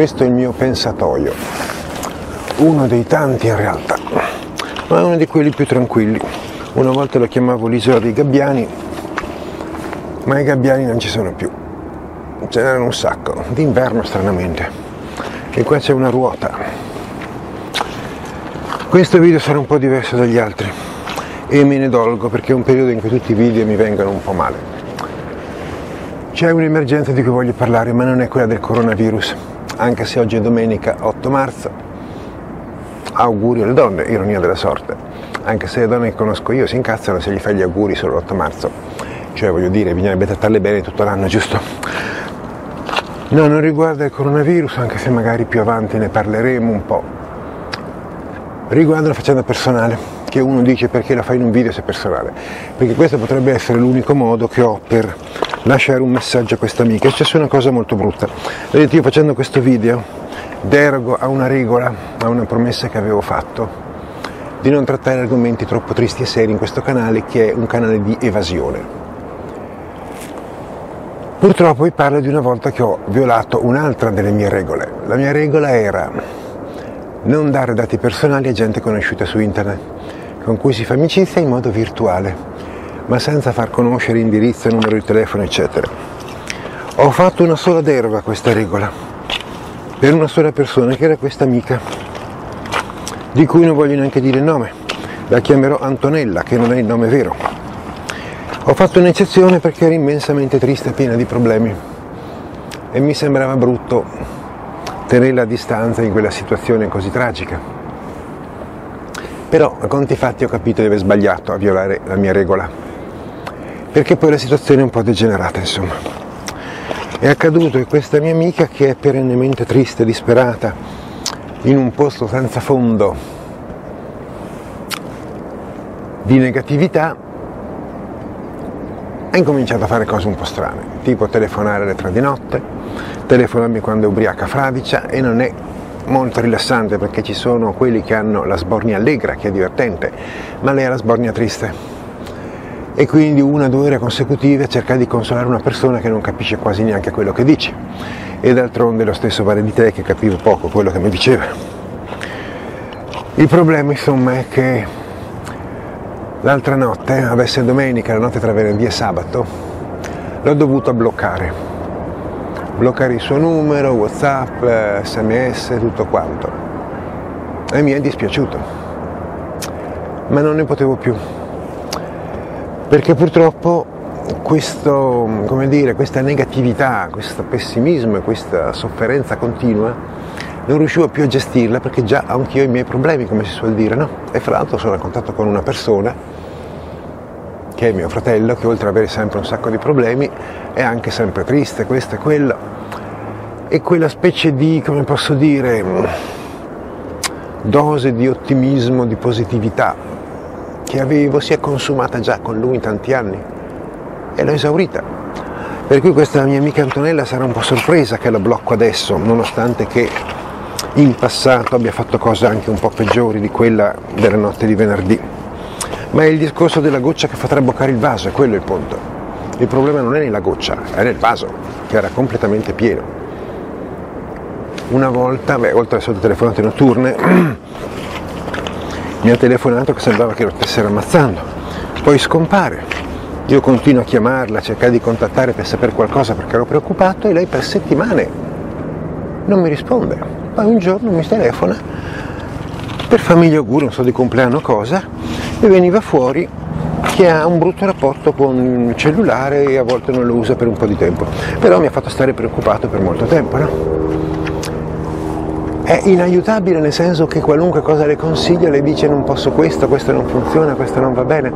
questo è il mio pensatoio, uno dei tanti in realtà, ma uno di quelli più tranquilli. Una volta lo chiamavo l'isola dei gabbiani, ma i gabbiani non ci sono più. Ce n'erano un sacco, d'inverno stranamente. E qua c'è una ruota. Questo video sarà un po' diverso dagli altri e me ne dolgo perché è un periodo in cui tutti i video mi vengono un po' male. C'è un'emergenza di cui voglio parlare, ma non è quella del coronavirus, anche se oggi è domenica 8 marzo. Auguri alle donne, ironia della sorte, anche se le donne che conosco io si incazzano se gli fai gli auguri solo l'8 marzo. Cioè voglio dire, bisognerebbe trattarle bene tutto l'anno, giusto? No, non riguarda il coronavirus, anche se magari più avanti ne parleremo un po'. Riguarda una faccenda personale, che uno dice perché la fai in un video se è personale, perché questo potrebbe essere l'unico modo che ho per lasciare un messaggio a questa amica. È successa una cosa molto brutta. Vedete, io facendo questo video derogo a una regola, a una promessa che avevo fatto di non trattare argomenti troppo tristi e seri in questo canale che è un canale di evasione. Purtroppo vi parlo di una volta che ho violato un'altra delle mie regole. La mia regola era non dare dati personali a gente conosciuta su internet, con cui si fa amicizia in modo virtuale, ma senza far conoscere indirizzo, numero di telefono, eccetera. Ho fatto una sola deroga a questa regola, per una sola persona, che era questa amica, di cui non voglio neanche dire il nome. La chiamerò Antonella, che non è il nome vero ho fatto un'eccezione perché ero immensamente triste e piena di problemi e mi sembrava brutto tenerla a distanza in quella situazione così tragica. Però a conti fatti ho capito di aver sbagliato a violare la mia regola, perché poi la situazione è un po' degenerata insomma. È accaduto che questa mia amica che è perennemente triste, disperata, in un posto senza fondo di negatività, ha incominciato a fare cose un po' strane, tipo telefonare alle tre di notte, telefonarmi quando è ubriaca fradicia e non è molto rilassante perché ci sono quelli che hanno la sbornia allegra, che è divertente, ma lei ha la sbornia triste. E quindi una o due ore consecutive cerca di consolare una persona che non capisce quasi neanche quello che dici. E d'altronde lo stesso vale di te che capivo poco quello che mi diceva. Il problema insomma è che L'altra notte, adesso è domenica, la notte tra venerdì e sabato, l'ho dovuto bloccare. Bloccare il suo numero, Whatsapp, sms, tutto quanto. E mi è dispiaciuto. Ma non ne potevo più. Perché purtroppo questo, dire, questa negatività, questo pessimismo e questa sofferenza continua non riuscivo più a gestirla perché già anch'io ho i miei problemi, come si suol dire, no? E fra l'altro sono a contatto con una persona, che è mio fratello, che oltre ad avere sempre un sacco di problemi, è anche sempre triste, questo e quello. E quella specie di, come posso dire, dose di ottimismo, di positività che avevo si è consumata già con lui in tanti anni e l'ho esaurita. Per cui questa mia amica Antonella sarà un po' sorpresa che la blocco adesso, nonostante che in passato abbia fatto cose anche un po' peggiori di quella della notte di venerdì. Ma è il discorso della goccia che fa traboccare il vaso, è quello il punto. Il problema non è nella goccia, è nel vaso, che era completamente pieno. Una volta, beh, oltre alle solite telefonate notturne, mi ha telefonato che sembrava che lo stessero ammazzando. Poi scompare. Io continuo a chiamarla, a cercare di contattare per sapere qualcosa perché ero preoccupato e lei per settimane non mi risponde. Poi un giorno mi telefona per farmi gli auguri, non so di compleanno cosa, e veniva fuori che ha un brutto rapporto con il cellulare e a volte non lo usa per un po' di tempo. Però mi ha fatto stare preoccupato per molto tempo, no? È inaiutabile nel senso che qualunque cosa le consiglia le dice non posso questo, questo non funziona, questo non va bene.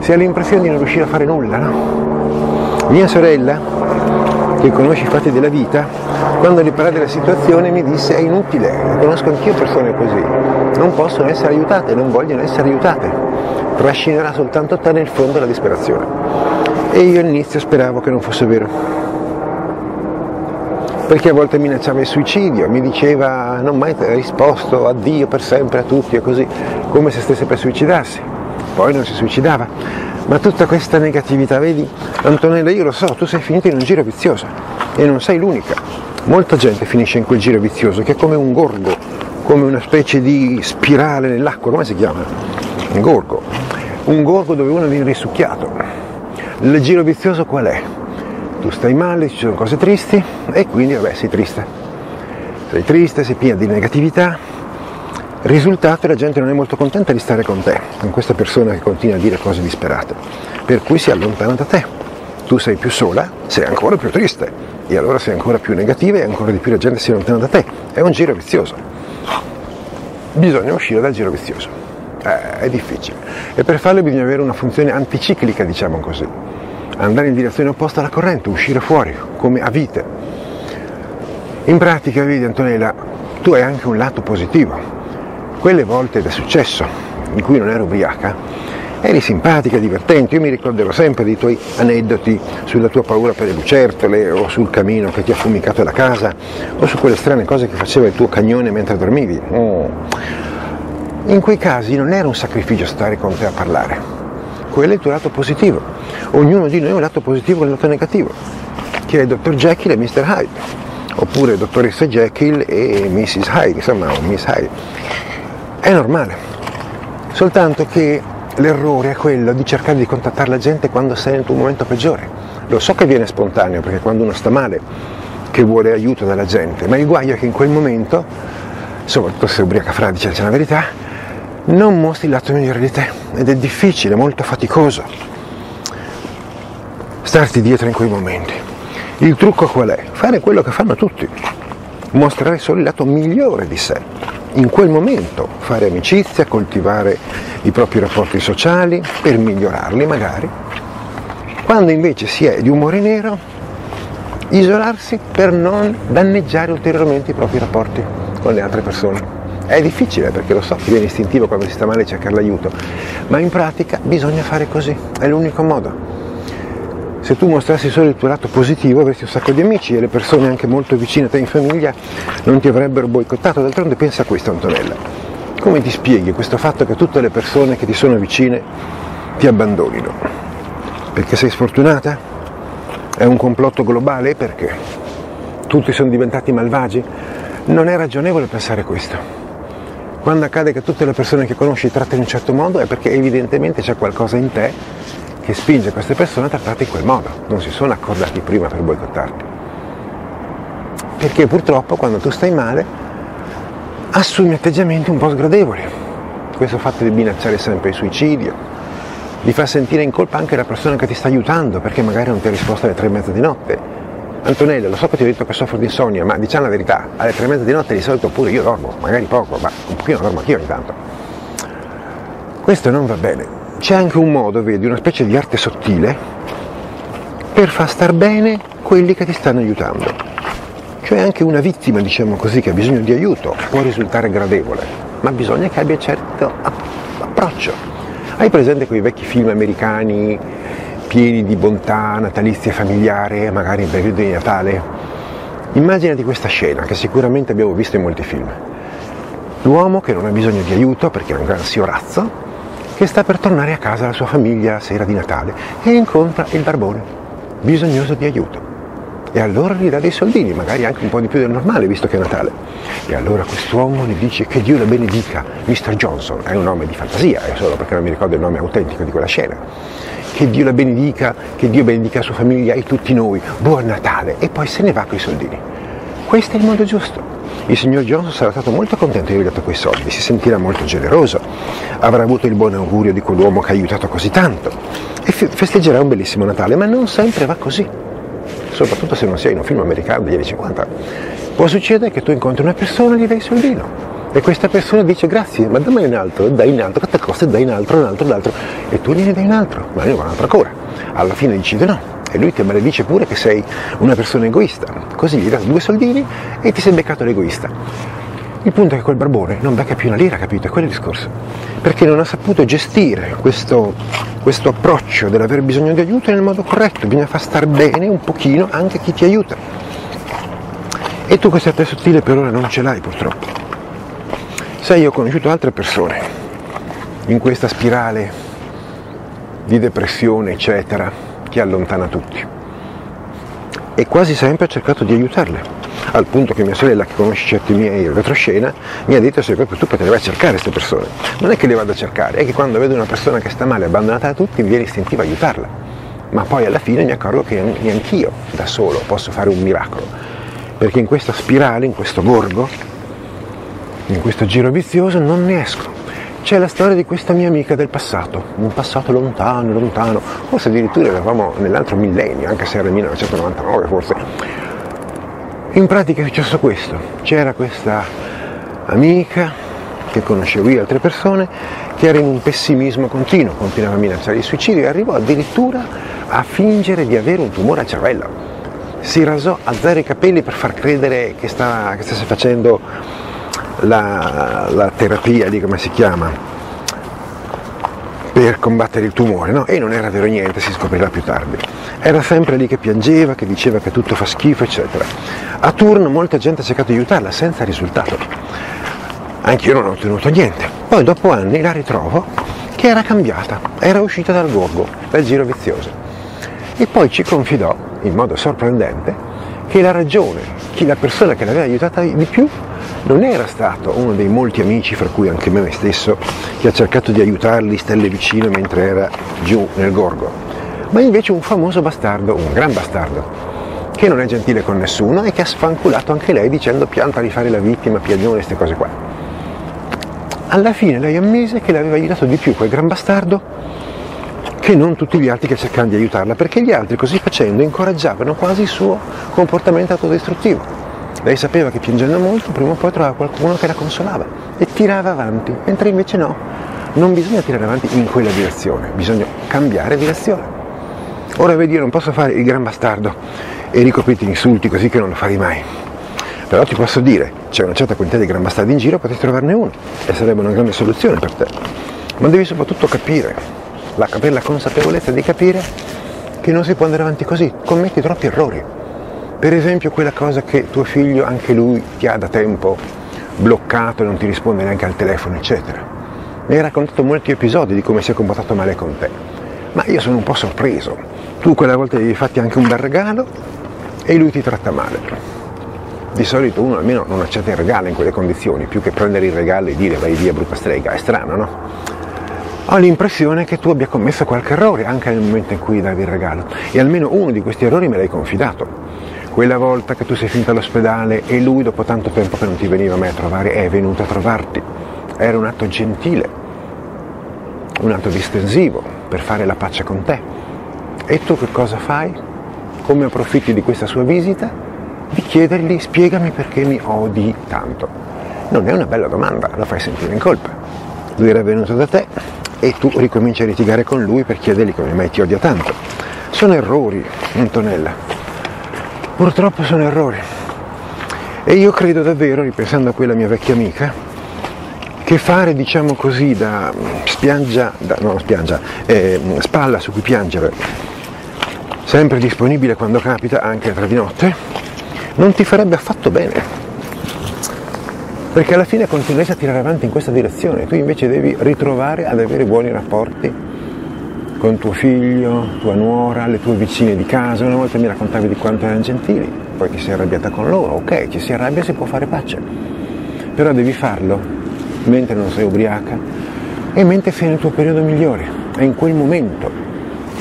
Si ha l'impressione di non riuscire a fare nulla, no? Mia sorella che conosce i fatti della vita, quando gli parlai della situazione mi disse è inutile, conosco anch'io persone così, non possono essere aiutate, non vogliono essere aiutate, trascinerà soltanto te nel fondo della disperazione. E io all'inizio speravo che non fosse vero, perché a volte minacciava il suicidio, mi diceva non mai risposto addio per sempre a tutti e così, come se stesse per suicidarsi, poi non si suicidava ma tutta questa negatività, vedi, Antonella, io lo so, tu sei finita in un giro vizioso e non sei l'unica. Molta gente finisce in quel giro vizioso che è come un gorgo, come una specie di spirale nell'acqua, come si chiama? Un gorgo. Un gorgo dove uno viene risucchiato. Il giro vizioso qual è? Tu stai male, ci sono cose tristi e quindi vabbè sei triste. Sei triste, sei piena di negatività, Risultato la gente non è molto contenta di stare con te, con questa persona che continua a dire cose disperate, per cui si allontana da te. Tu sei più sola, sei ancora più triste e allora sei ancora più negativa e ancora di più la gente si allontana da te. È un giro vizioso. Bisogna uscire dal giro vizioso. Eh, è difficile. E per farlo bisogna avere una funzione anticiclica, diciamo così. Andare in direzione opposta alla corrente, uscire fuori, come a vite. In pratica, vedi Antonella, tu hai anche un lato positivo quelle volte ed è successo in cui non ero ubriaca, eri simpatica, divertente, io mi ricorderò sempre dei tuoi aneddoti sulla tua paura per le lucertole o sul camino che ti ha fumicato la casa o su quelle strane cose che faceva il tuo cagnone mentre dormivi. Mm. In quei casi non era un sacrificio stare con te a parlare, quello è il tuo lato positivo. Ognuno di noi ha un lato positivo e un lato negativo, che è il dottor Jekyll e Mr. Hyde, oppure dottoressa Jekyll e Mrs. Hyde, insomma, o Miss Hyde. È normale, soltanto che l'errore è quello di cercare di contattare la gente quando sei nel tuo momento peggiore. Lo so che viene spontaneo, perché quando uno sta male, che vuole aiuto dalla gente, ma il guaio è che in quel momento, soprattutto se ubriaca fradicia, c'è la verità, non mostri il lato migliore di te ed è difficile, molto faticoso starti dietro in quei momenti. Il trucco qual è? Fare quello che fanno tutti, mostrare solo il lato migliore di sé in quel momento fare amicizia, coltivare i propri rapporti sociali per migliorarli magari. Quando invece si è di umore nero, isolarsi per non danneggiare ulteriormente i propri rapporti con le altre persone. È difficile perché lo so che viene istintivo quando si sta male cercare l'aiuto, ma in pratica bisogna fare così, è l'unico modo se tu mostrassi solo il tuo lato positivo avresti un sacco di amici e le persone anche molto vicine a te in famiglia non ti avrebbero boicottato. D'altronde pensa a questo Antonella. Come ti spieghi questo fatto che tutte le persone che ti sono vicine ti abbandonino? Perché sei sfortunata? È un complotto globale? Perché? Tutti sono diventati malvagi? Non è ragionevole pensare questo. Quando accade che tutte le persone che conosci trattano in un certo modo è perché evidentemente c'è qualcosa in te che spinge queste persone a trattarti in quel modo, non si sono accordati prima per boicottarti. Perché purtroppo quando tu stai male assumi atteggiamenti un po' sgradevoli. Questo fatto di minacciare sempre il suicidio, di far sentire in colpa anche la persona che ti sta aiutando perché magari non ti ha risposto alle tre e mezza di notte. Antonella, lo so che ti ho detto che soffro di insonnia, ma diciamo la verità, alle tre e mezza di notte di solito pure io dormo, magari poco, ma un pochino dormo anch'io ogni tanto. Questo non va bene, c'è anche un modo, vedi, una specie di arte sottile per far star bene quelli che ti stanno aiutando. Cioè anche una vittima, diciamo così, che ha bisogno di aiuto può risultare gradevole, ma bisogna che abbia certo approccio. Hai presente quei vecchi film americani pieni di bontà natalizia familiare, magari in periodo di Natale? Immaginati questa scena che sicuramente abbiamo visto in molti film. L'uomo che non ha bisogno di aiuto perché è un gran siorazzo, che sta per tornare a casa alla sua famiglia la sera di Natale e incontra il barbone, bisognoso di aiuto. E allora gli dà dei soldini, magari anche un po' di più del normale, visto che è Natale. E allora quest'uomo gli dice che Dio la benedica, Mr. Johnson, è un nome di fantasia, è solo perché non mi ricordo il nome autentico di quella scena. Che Dio la benedica, che Dio benedica la sua famiglia e tutti noi, buon Natale, e poi se ne va con i soldini. Questo è il modo giusto. Il signor Johnson sarà stato molto contento di aver dato quei soldi, si sentirà molto generoso, avrà avuto il buon augurio di quell'uomo che ha aiutato così tanto. E festeggerà un bellissimo Natale, ma non sempre va così, soprattutto se non sei in un film americano degli anni 50. Può succedere che tu incontri una persona e gli dai soldino e questa persona dice grazie, ma dammi un altro, dai un altro, quante cose dai un altro, un altro, un altro, e tu gliene dai un altro, ma io un altro ancora. Alla fine decide no, e lui ti maledice pure che sei una persona egoista. Così gli dà due soldini e ti sei beccato l'egoista. Il punto è che quel barbone non becca più una lira, capito? È quello il discorso. Perché non ha saputo gestire questo, questo approccio dell'aver bisogno di aiuto nel modo corretto. Bisogna far star bene un pochino anche chi ti aiuta. E tu questa arte sottile per ora non ce l'hai purtroppo. Sai, io ho conosciuto altre persone in questa spirale di depressione, eccetera, che allontana tutti. E quasi sempre ha cercato di aiutarle. al punto che mia sorella, che conosce certi miei retroscena, mi ha detto se proprio tu potevi cercare queste persone. Non è che le vado a cercare, è che quando vedo una persona che sta male, abbandonata da tutti, mi viene istintivo aiutarla. Ma poi alla fine mi accorgo che neanch'io da solo posso fare un miracolo, perché in questa spirale, in questo gorgo, in questo giro vizioso non ne esco c'è la storia di questa mia amica del passato, un passato lontano, lontano, forse addirittura eravamo nell'altro millennio, anche se era il 1999 forse. In pratica è successo questo, c'era questa amica che conoscevo io e altre persone che era in un pessimismo continuo, continuava a minacciare il suicidio e arrivò addirittura a fingere di avere un tumore al cervello. Si rasò, alzare i capelli per far credere che, stava, che stesse facendo la, la terapia di come si chiama per combattere il tumore, no? E non era vero niente, si scoprirà più tardi. Era sempre lì che piangeva, che diceva che tutto fa schifo, eccetera. A turno molta gente ha cercato di aiutarla senza risultato. Anch'io non ho ottenuto niente. Poi dopo anni la ritrovo che era cambiata, era uscita dal gorgo, dal giro vizioso. E poi ci confidò, in modo sorprendente, che la ragione, chi la persona che l'aveva aiutata di più non era stato uno dei molti amici, fra cui anche me stesso, che ha cercato di aiutarli, stelle vicino mentre era giù nel gorgo, ma invece un famoso bastardo, un gran bastardo, che non è gentile con nessuno e che ha sfanculato anche lei dicendo pianta a rifare la vittima, piagnone, queste cose qua. Alla fine lei ammise che l'aveva aiutato di più quel gran bastardo che non tutti gli altri che cercavano di aiutarla, perché gli altri così facendo incoraggiavano quasi il suo comportamento autodistruttivo. Lei sapeva che piangendo molto prima o poi trovava qualcuno che la consolava e tirava avanti, mentre invece no, non bisogna tirare avanti in quella direzione, bisogna cambiare direzione. Ora vedi, io non posso fare il gran bastardo e ricoprirti insulti così che non lo farei mai. Però ti posso dire, c'è una certa quantità di gran bastardi in giro, potresti trovarne uno e sarebbe una grande soluzione per te. Ma devi soprattutto capire, la, avere la consapevolezza di capire che non si può andare avanti così, commetti troppi errori per esempio quella cosa che tuo figlio, anche lui, ti ha da tempo bloccato non ti risponde neanche al telefono, eccetera. Mi hai raccontato molti episodi di come si è comportato male con te, ma io sono un po' sorpreso. Tu quella volta gli hai fatti anche un bel regalo e lui ti tratta male. Di solito uno almeno non accetta il regalo in quelle condizioni, più che prendere il regalo e dire vai via brutta strega, è strano, no? Ho l'impressione che tu abbia commesso qualche errore anche nel momento in cui davi il regalo e almeno uno di questi errori me l'hai confidato quella volta che tu sei finita all'ospedale e lui dopo tanto tempo che non ti veniva mai a trovare è venuto a trovarti. Era un atto gentile, un atto distensivo per fare la pace con te. E tu che cosa fai? Come approfitti di questa sua visita? Di chiedergli spiegami perché mi odi tanto. Non è una bella domanda, lo fai sentire in colpa. Lui era venuto da te e tu ricominci a litigare con lui per chiedergli come mai ti odia tanto. Sono errori, Antonella, Purtroppo sono errori. E io credo davvero, ripensando a quella mia vecchia amica, che fare, diciamo così, da spiaggia, da, no, spiaggia, eh, spalla su cui piangere, sempre disponibile quando capita, anche tra di notte, non ti farebbe affatto bene. Perché alla fine continueresti a tirare avanti in questa direzione, tu invece devi ritrovare ad avere buoni rapporti con tuo figlio, tua nuora, le tue vicine di casa, una volta mi raccontavi di quanto erano gentili, poi ti sei arrabbiata con loro, ok, ci si arrabbia si può fare pace, però devi farlo mentre non sei ubriaca e mentre sei nel tuo periodo migliore, è in quel momento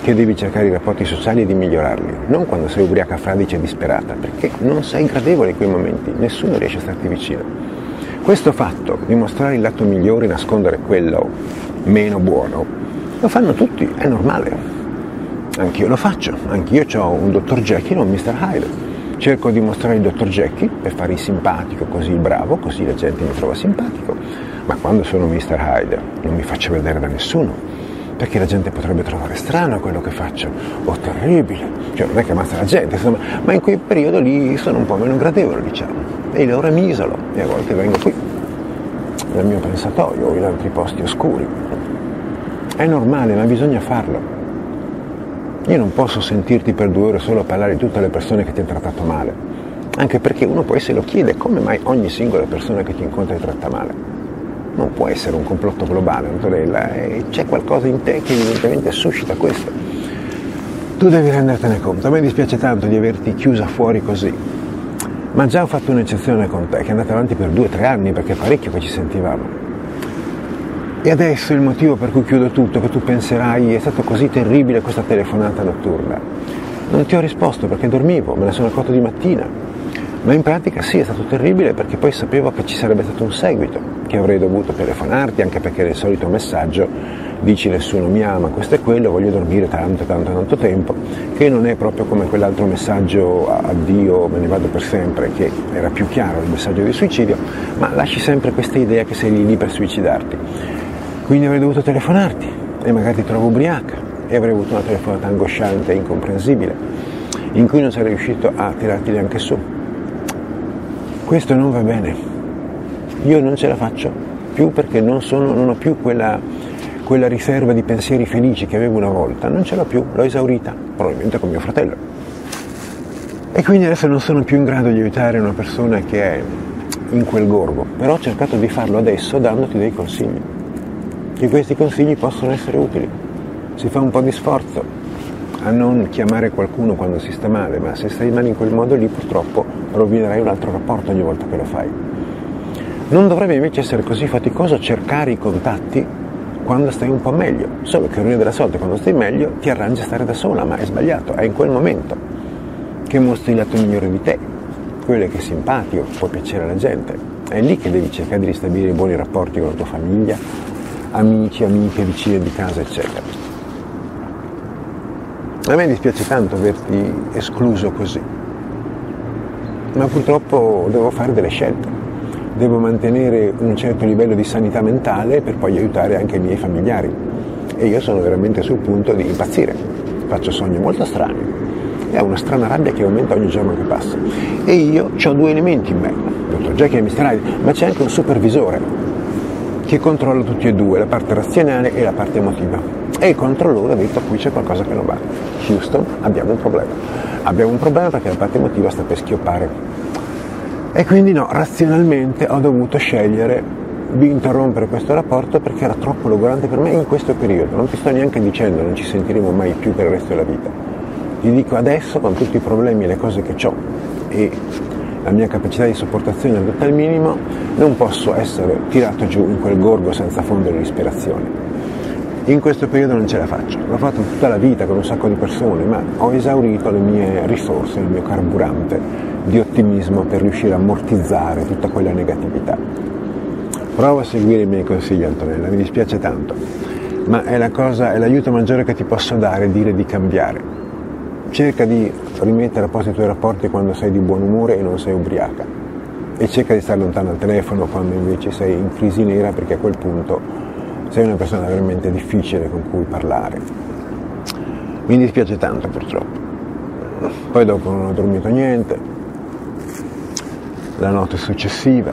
che devi cercare i rapporti sociali e di migliorarli, non quando sei ubriaca, fradicia e disperata, perché non sei gradevole in quei momenti, nessuno riesce a starti vicino. Questo fatto di mostrare il lato migliore e nascondere quello meno buono lo fanno tutti, è normale. Anch'io lo faccio, anch'io ho un dottor Jekyll e un Mr. Hyde. Cerco di mostrare il dottor Jekyll per fare il simpatico, così il bravo, così la gente mi trova simpatico. Ma quando sono Mr. Hyde non mi faccio vedere da nessuno, perché la gente potrebbe trovare strano quello che faccio, o terribile, cioè non è che ammazza la gente, insomma, ma in quel periodo lì sono un po' meno gradevole, diciamo, e allora mi isolo e a volte vengo qui, nel mio pensatoio o in altri posti oscuri, è normale, ma bisogna farlo. Io non posso sentirti per due ore solo a parlare di tutte le persone che ti hanno trattato male. Anche perché uno poi se lo chiede come mai ogni singola persona che ti incontra ti tratta male. Non può essere un complotto globale, Antonella, c'è qualcosa in te che evidentemente suscita questo. Tu devi rendertene conto. A me dispiace tanto di averti chiusa fuori così. Ma già ho fatto un'eccezione con te, che è andata avanti per due o tre anni, perché parecchio che ci sentivamo. E adesso il motivo per cui chiudo tutto, che tu penserai, è stato così terribile questa telefonata notturna. Non ti ho risposto perché dormivo, me ne sono accorto di mattina. Ma in pratica sì, è stato terribile perché poi sapevo che ci sarebbe stato un seguito, che avrei dovuto telefonarti, anche perché nel solito messaggio dici nessuno mi ama, questo e quello, voglio dormire tanto, tanto, tanto tempo, che non è proprio come quell'altro messaggio addio, me ne vado per sempre, che era più chiaro il messaggio di suicidio, ma lasci sempre questa idea che sei lì lì per suicidarti. Quindi avrei dovuto telefonarti e magari ti trovo ubriaca e avrei avuto una telefonata angosciante e incomprensibile, in cui non sarei riuscito a tirarti neanche su. Questo non va bene. Io non ce la faccio più perché non, sono, non ho più quella, quella riserva di pensieri felici che avevo una volta. Non ce l'ho più, l'ho esaurita, probabilmente con mio fratello. E quindi adesso non sono più in grado di aiutare una persona che è in quel gorgo, però ho cercato di farlo adesso dandoti dei consigli che questi consigli possono essere utili. Si fa un po' di sforzo a non chiamare qualcuno quando si sta male, ma se stai male in quel modo lì purtroppo rovinerai un altro rapporto ogni volta che lo fai. Non dovrebbe invece essere così faticoso cercare i contatti quando stai un po' meglio, solo che l'unica della sorte quando stai meglio ti arrangi a stare da sola, ma è sbagliato, è in quel momento che mostri il lato migliore di te, quello che è simpatico, può piacere alla gente, è lì che devi cercare di ristabilire buoni rapporti con la tua famiglia, amici, amiche, vicine di casa, eccetera. A me dispiace tanto averti escluso così, ma purtroppo devo fare delle scelte. Devo mantenere un certo livello di sanità mentale per poi aiutare anche i miei familiari. E io sono veramente sul punto di impazzire. Faccio sogni molto strani e ho una strana rabbia che aumenta ogni giorno che passa. E io ho due elementi in me, dottor Jackie e Mr. Hyde, ma c'è anche un supervisore che controlla tutti e due, la parte razionale e la parte emotiva. E il controllore ha detto qui c'è qualcosa che non va. Houston, abbiamo un problema. Abbiamo un problema perché la parte emotiva sta per schioppare. E quindi no, razionalmente ho dovuto scegliere di interrompere questo rapporto perché era troppo logorante per me in questo periodo. Non ti sto neanche dicendo non ci sentiremo mai più per il resto della vita. Ti dico adesso con tutti i problemi e le cose che ho e la mia capacità di sopportazione è ridotta al minimo, non posso essere tirato giù in quel gorgo senza fondo di. In questo periodo non ce la faccio, l'ho fatto tutta la vita con un sacco di persone, ma ho esaurito le mie risorse, il mio carburante di ottimismo per riuscire a ammortizzare tutta quella negatività. Prova a seguire i miei consigli Antonella, mi dispiace tanto, ma è, la cosa, è l'aiuto maggiore che ti posso dare, dire di cambiare cerca di rimettere a posto i tuoi rapporti quando sei di buon umore e non sei ubriaca e cerca di stare lontano dal telefono quando invece sei in crisi nera perché a quel punto sei una persona veramente difficile con cui parlare. Mi dispiace tanto purtroppo. Poi dopo non ho dormito niente, la notte successiva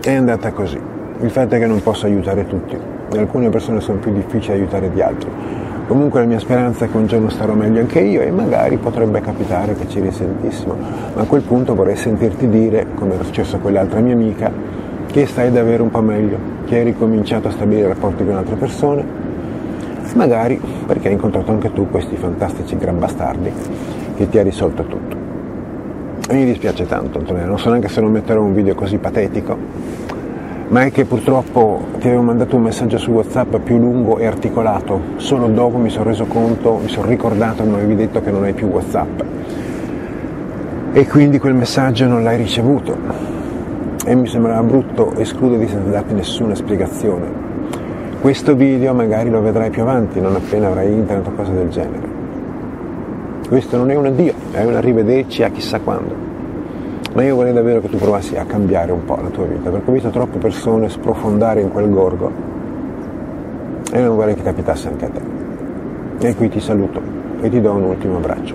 è andata così. Il fatto è che non posso aiutare tutti, alcune persone sono più difficili da aiutare di altre Comunque la mia speranza è che un giorno starò meglio anche io e magari potrebbe capitare che ci risentissimo, ma a quel punto vorrei sentirti dire, come era successo a quell'altra mia amica, che stai davvero un po' meglio, che hai ricominciato a stabilire rapporti con altre persone, magari perché hai incontrato anche tu questi fantastici gran bastardi che ti ha risolto tutto. Mi dispiace tanto, Antonio, non so neanche se non metterò un video così patetico, ma è che purtroppo ti avevo mandato un messaggio su WhatsApp più lungo e articolato, solo dopo mi sono reso conto, mi sono ricordato che mi avevi detto che non hai più WhatsApp e quindi quel messaggio non l'hai ricevuto e mi sembrava brutto escluderti senza darti nessuna spiegazione. Questo video magari lo vedrai più avanti, non appena avrai internet o cose del genere. Questo non è un addio, è un arrivederci a chissà quando ma io vorrei davvero che tu provassi a cambiare un po' la tua vita, perché ho visto troppe persone sprofondare in quel gorgo e non vorrei che capitasse anche a te. E qui ti saluto e ti do un ultimo abbraccio.